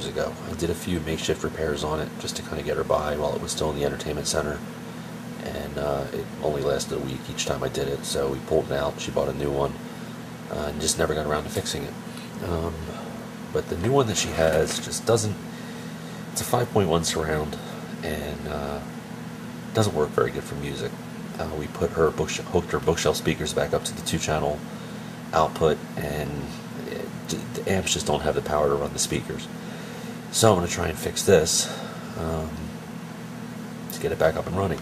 years ago. I did a few makeshift repairs on it just to kind of get her by while it was still in the entertainment center. And uh, it only lasted a week each time I did it, so we pulled it out. She bought a new one uh, and just never got around to fixing it. Um, but the new one that she has just doesn't. It's a 5.1 surround and uh, doesn't work very good for music. Uh, we put her bookshelf, hooked her bookshelf speakers back up to the two channel output, and it, the amps just don't have the power to run the speakers. So I'm going to try and fix this um, to get it back up and running.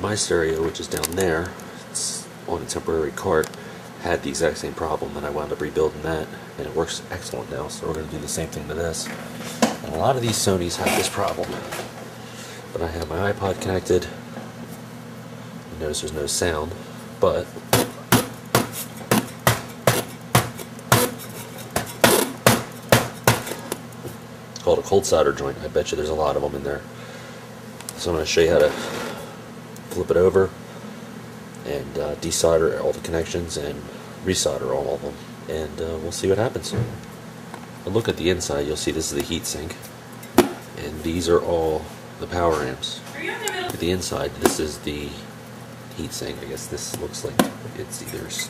My stereo, which is down there, it's on a temporary cart, had the exact same problem, and I wound up rebuilding that, and it works excellent now. So we're going to do the same thing to this. And a lot of these Sony's have this problem. But I have my iPod connected. You notice there's no sound, but it's called a cold solder joint. I bet you there's a lot of them in there. So I'm going to show you how to flip it over and uh, desolder all the connections and resolder all of them. And uh, we'll see what happens. A look at the inside, you'll see this is the heat sink. And these are all the power amps. At the inside, this is the heat sink. I guess this looks like it's either looks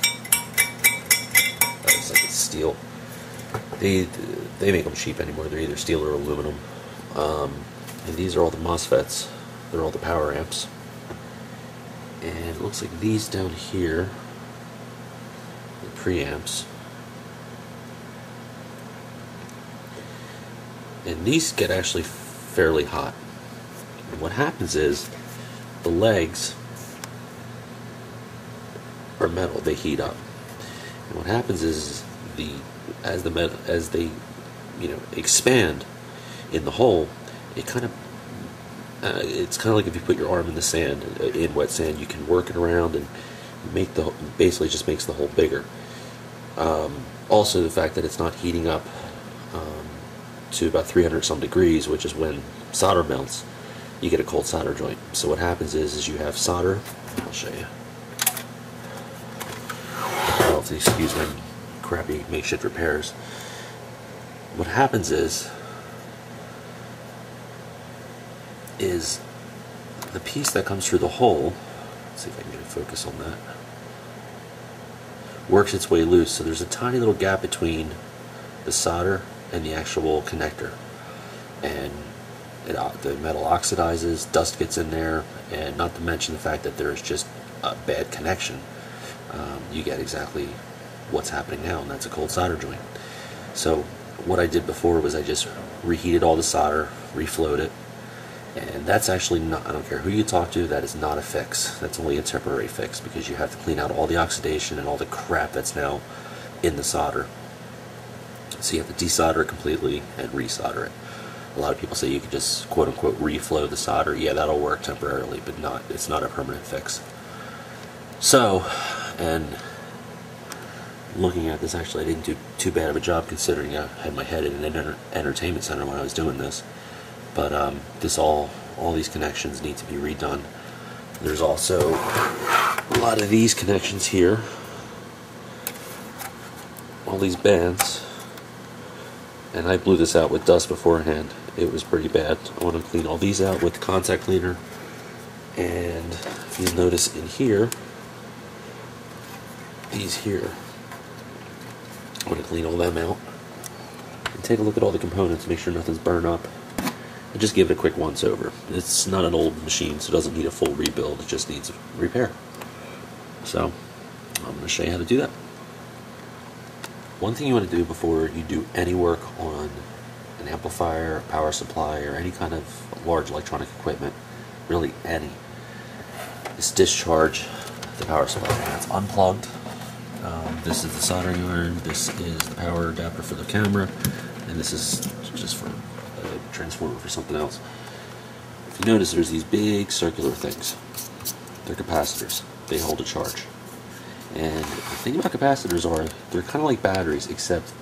like it's steel. They they make them cheap anymore. They're either steel or aluminum. Um, and these are all the MOSFETs. They're all the power amps. And it looks like these down here, the preamps. And these get actually fairly hot. And what happens is the legs are metal; they heat up. And what happens is the as the metal as they you know expand in the hole, it kind of uh, it's kind of like if you put your arm in the sand uh, in wet sand, you can work it around and make the basically just makes the hole bigger. Um, also, the fact that it's not heating up um, to about 300 some degrees, which is when solder melts, you get a cold solder joint. So what happens is, is you have solder. I'll show you. Excuse my crappy makeshift repairs. What happens is, is the piece that comes through the hole. Let's see if I can get a focus on that. Works its way loose, so there's a tiny little gap between the solder and the actual connector, and it, the metal oxidizes, dust gets in there, and not to mention the fact that there's just a bad connection. Um, you get exactly what's happening now, and that's a cold solder joint. So what I did before was I just reheated all the solder, reflowed it, and that's actually not, I don't care who you talk to, that is not a fix. That's only a temporary fix because you have to clean out all the oxidation and all the crap that's now in the solder. So you have to desolder it completely and resolder it. A lot of people say you can just quote unquote reflow the solder. Yeah, that'll work temporarily, but not it's not a permanent fix. So, and looking at this, actually, I didn't do too bad of a job considering I had my head in an enter entertainment center when I was doing this. But um, this all all these connections need to be redone. There's also a lot of these connections here. All these bands and I blew this out with dust beforehand. It was pretty bad. I want to clean all these out with the contact cleaner. And if you notice in here, these here, I want to clean all them out. And take a look at all the components, make sure nothing's burned up. And just give it a quick once over. It's not an old machine, so it doesn't need a full rebuild, it just needs repair. So, I'm going to show you how to do that. One thing you want to do before you do any work on an amplifier, power supply, or any kind of large electronic equipment, really any, is discharge the power supply. It's unplugged. Um, this is the soldering iron, this is the power adapter for the camera, and this is just for a transformer for something else. If you notice, there's these big circular things. They're capacitors. They hold a charge. And the thing about capacitors are they're kind of like batteries, except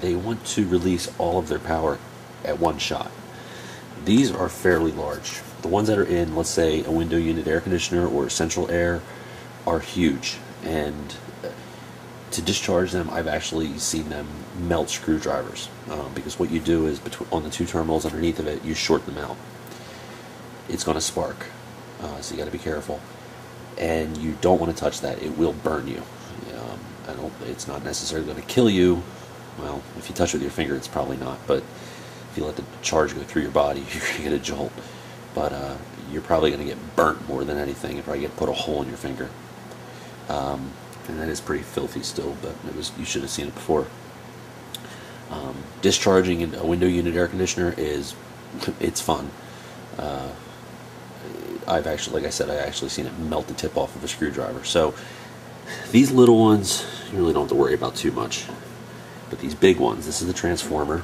they want to release all of their power at one shot. These are fairly large. The ones that are in, let's say, a window unit air conditioner or central air are huge. And to discharge them, I've actually seen them melt screwdrivers um, because what you do is between, on the two terminals underneath of it, you short them out. It's going to spark, uh, so you got to be careful. And you don't want to touch that; it will burn you. Um, I don't. It's not necessarily going to kill you. Well, if you touch it with your finger, it's probably not. But if you let the charge go through your body, you're going to get a jolt. But uh, you're probably going to get burnt more than anything. You probably get put a hole in your finger. Um, and that is pretty filthy still, but it was you should have seen it before. Um, discharging a window unit air conditioner is it's fun. Uh, I've actually, like I said, I actually seen it melt the tip off of a screwdriver. So these little ones you really don't have to worry about too much. But these big ones, this is the transformer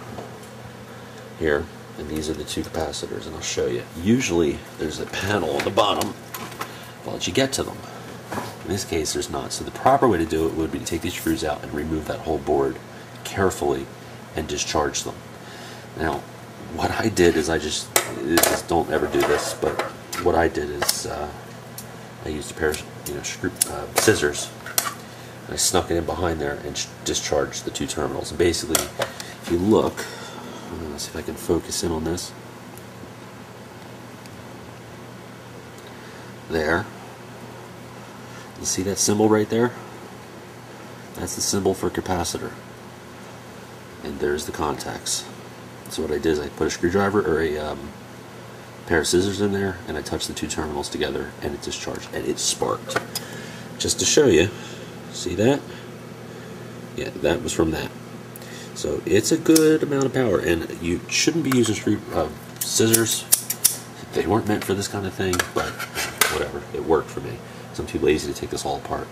here, and these are the two capacitors, and I'll show you. Usually there's a panel on the bottom. I'll let you get to them. In this case, there's not. So the proper way to do it would be to take these screws out and remove that whole board carefully and discharge them. Now, what I did is I just, is don't ever do this, but what I did is uh, I used a pair of you know screw, uh, scissors. I snuck it in behind there and discharged the two terminals. And basically, if you look, let's see if I can focus in on this. There. You see that symbol right there? That's the symbol for capacitor. And there's the contacts. So what I did is I put a screwdriver or a um, pair of scissors in there and I touched the two terminals together and it discharged and it sparked. Just to show you, see that? Yeah, that was from that. So it's a good amount of power and you shouldn't be using screw uh, scissors. They weren't meant for this kind of thing, but whatever, it worked for me. I'm too lazy to take this all apart.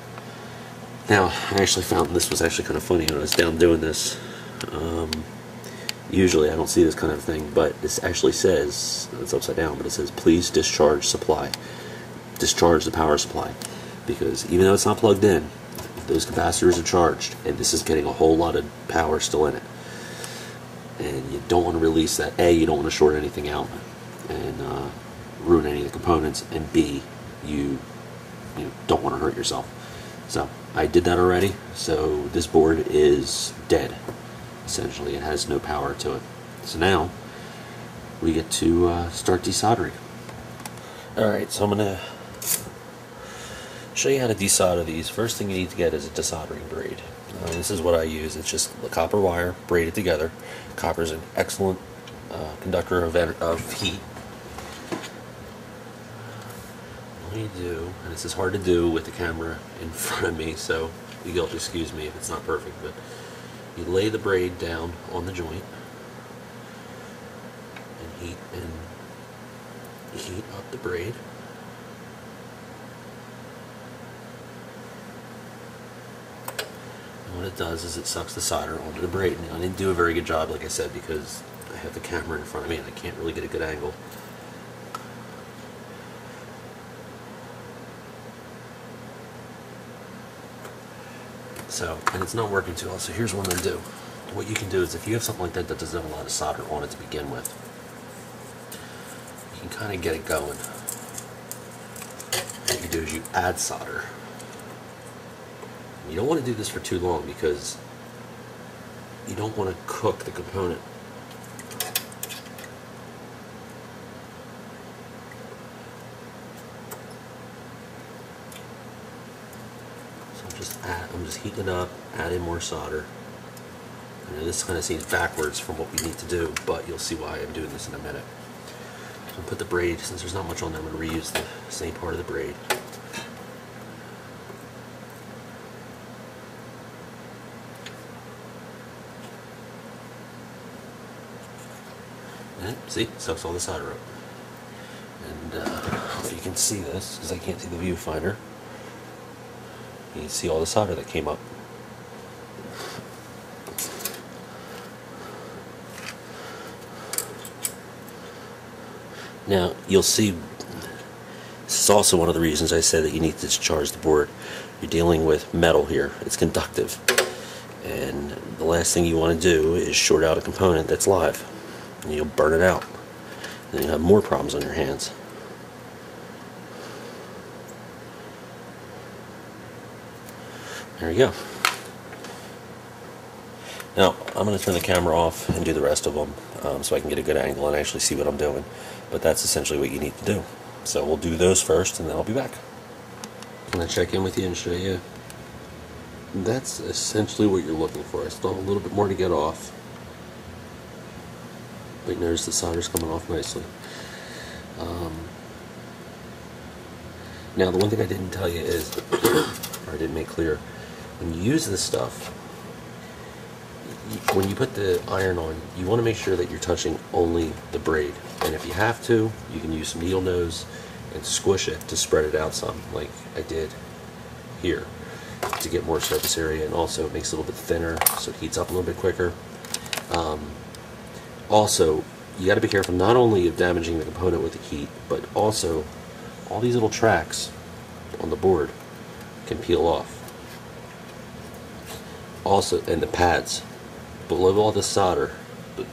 Now, I actually found this was actually kind of funny when I was down doing this. Um, usually I don't see this kind of thing, but this actually says, it's upside down, but it says, please discharge supply. Discharge the power supply. Because even though it's not plugged in, those capacitors are charged, and this is getting a whole lot of power still in it. And you don't want to release that. A, you don't want to short anything out and uh, ruin any of the components, and B, you you don't want to hurt yourself. So I did that already. So this board is dead. Essentially, it has no power to it. So now we get to uh, start desoldering. All right, so I'm gonna show you how to desolder these. First thing you need to get is a desoldering braid. Uh, this is what I use. It's just copper wire braided together. Copper is an excellent uh, conductor of, of heat you do, and this is hard to do with the camera in front of me, so you'll excuse me if it's not perfect, but you lay the braid down on the joint and heat and heat up the braid. And what it does is it sucks the solder onto the braid. Now, I didn't do a very good job, like I said, because I have the camera in front of me and I can't really get a good angle. So, and it's not working too well, so here's what I'm going to do. What you can do is if you have something like that that doesn't have a lot of solder on it to begin with, you can kind of get it going. What you do is you add solder. You don't want to do this for too long because you don't want to cook the component just heating up, adding more solder. I know this kind of seems backwards from what we need to do, but you'll see why I'm doing this in a minute. So put the braid, since there's not much on there, I'm going to reuse the same part of the braid. And see, sucks all the solder up. And uh, if you can see this, because I can't see the viewfinder, you can see all the solder that came up. Now, you'll see, this is also one of the reasons I said that you need to discharge the board. You're dealing with metal here, it's conductive. And the last thing you want to do is short out a component that's live. And you'll burn it out. And you'll have more problems on your hands. There you go. Now, I'm going to turn the camera off and do the rest of them um, so I can get a good angle and actually see what I'm doing. But that's essentially what you need to do. So we'll do those first and then I'll be back. I'm going to check in with you and show you. That's essentially what you're looking for. I still have a little bit more to get off. But notice the solder's coming off nicely. Um, now, the one thing I didn't tell you is, or I didn't make clear, when you use this stuff, when you put the iron on, you want to make sure that you're touching only the braid. And if you have to, you can use some needle nose and squish it to spread it out some, like I did here, to get more surface area. And also, it makes it a little bit thinner, so it heats up a little bit quicker. Um, also, you got to be careful not only of damaging the component with the heat, but also all these little tracks on the board can peel off. Also, and the pads below all the solder,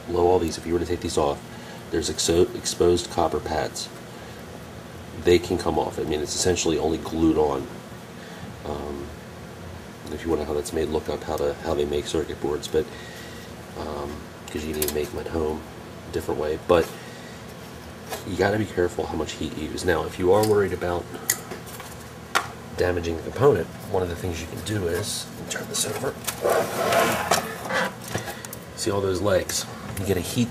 below all these, if you were to take these off, there's exo exposed copper pads. They can come off. I mean, it's essentially only glued on. Um, if you want to know how that's made, look up how to how they make circuit boards. But because um, you need to make them at home, a different way. But you got to be careful how much heat you use. Now, if you are worried about damaging the component, one of the things you can do is turn this over. See all those legs? You get a heat.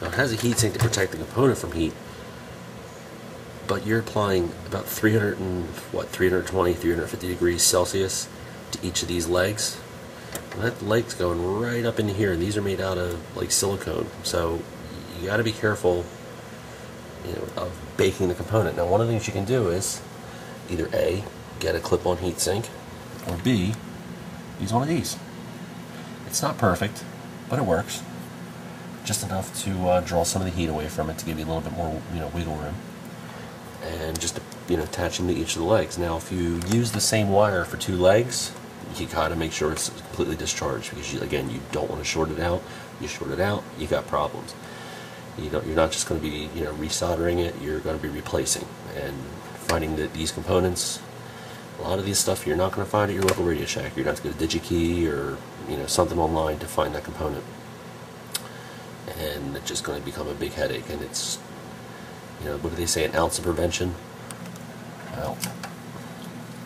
Now it has a heat sink to protect the component from heat, but you're applying about 300 and what 320, 350 degrees Celsius to each of these legs. And that leg's going right up in here, and these are made out of like silicone. So you got to be careful, you know, of baking the component. Now, one of the things you can do is either A, get a clip-on heatsink, or B, use one of these. It's not perfect, but it works. Just enough to uh, draw some of the heat away from it to give you a little bit more, you know, wiggle room. And just, you know, attach to each of the legs. Now, if you use the same wire for two legs, you gotta make sure it's completely discharged because, you, again, you don't want to short it out. You short it out, you got problems. You don't, you're not just going to be, you know, resoldering it. You're going to be replacing and finding that these components a lot of these stuff you're not going to find at your local Radio Shack. You're going to have to go to DigiKey or you know something online to find that component, and it's just going to become a big headache. And it's you know what do they say? An ounce of prevention. Well,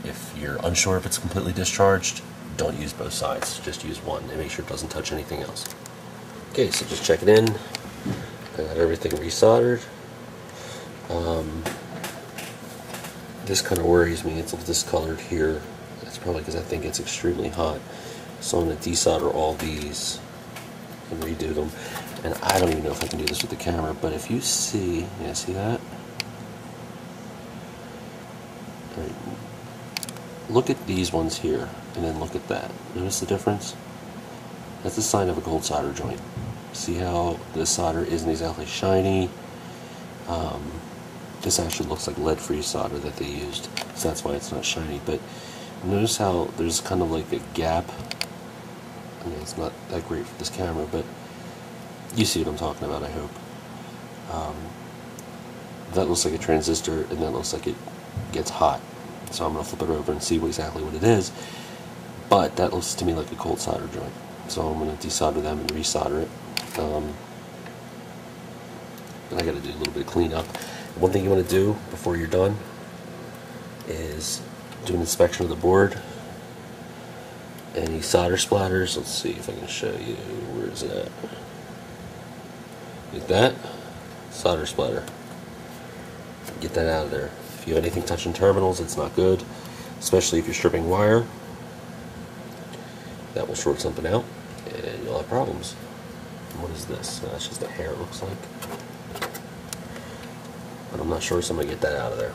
if you're unsure if it's completely discharged, don't use both sides. Just use one and make sure it doesn't touch anything else. Okay, so just check it in. I got everything resoldered. Um, this kind of worries me. It's a little discolored here. That's probably because I think it's extremely hot. So I'm going to desolder all these and redo them. And I don't even know if I can do this with the camera, but if you see, yeah, see that? Right. Look at these ones here, and then look at that. Notice the difference? That's a sign of a cold solder joint. See how the solder isn't exactly shiny? Um, this actually looks like lead-free solder that they used, so that's why it's not shiny. But notice how there's kind of like a gap. I mean, it's not that great for this camera, but you see what I'm talking about, I hope. Um, that looks like a transistor, and that looks like it gets hot. So I'm going to flip it over and see exactly what it is. But that looks to me like a cold solder joint. So I'm going to desolder them and resolder it. Um, and I got to do a little bit of cleanup. One thing you want to do before you're done is do an inspection of the board. Any solder splatters, let's see if I can show you. Where is it at? Like that, solder splatter. Get that out of there. If you have anything touching terminals, it's not good, especially if you're stripping wire. That will short something out, and you'll have problems. What is this? That's just a hair, it looks like but I'm not sure, so I'm going to get that out of there.